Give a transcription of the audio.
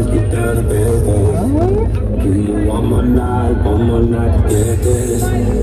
let's get down to business. Do you want my night, want my night to get this?